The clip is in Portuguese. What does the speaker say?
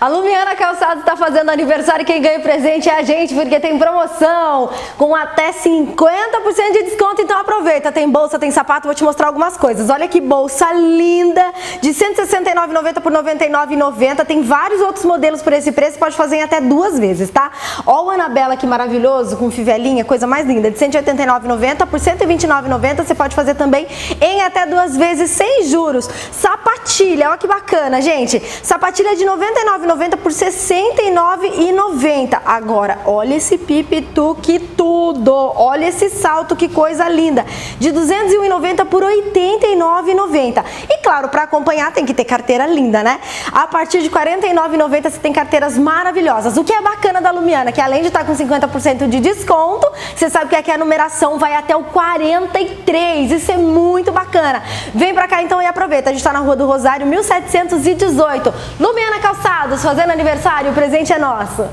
A Lumiana Calçados está fazendo aniversário. E quem ganha presente é a gente, porque tem promoção com até 50% de desconto, então aproveita. Tem bolsa, tem sapato, vou te mostrar algumas coisas. Olha que bolsa linda, de R$ 169,90 por R$ 99,90. Tem vários outros modelos por esse preço, pode fazer em até duas vezes, tá? Ó o Anabela que maravilhoso, com fivelinha, coisa mais linda, de R$ 189,90 por R$ 129,90. Você pode fazer também em até duas vezes sem juros. Sapatilha, olha que bacana, gente. Sapatilha de R$ 99,90 por R$ 69,90. Agora, olha esse pipitu que tudo. Olha esse salto, que coisa linda. De R$ 201,90 por R$ 89,90. E claro, para acompanhar tem que ter carteira linda, né? A partir de R$ 49,90 você tem carteiras maravilhosas. O que é bacana da Lumiana, que além de estar com 50% de desconto, você sabe que aqui a numeração vai até o 43. Isso é muito bacana. Vem pra cá então e aproveita. A gente tá na Rua do Rosário, 1718. Lumiana Calçados, fazendo aniversário, o presente é nosso.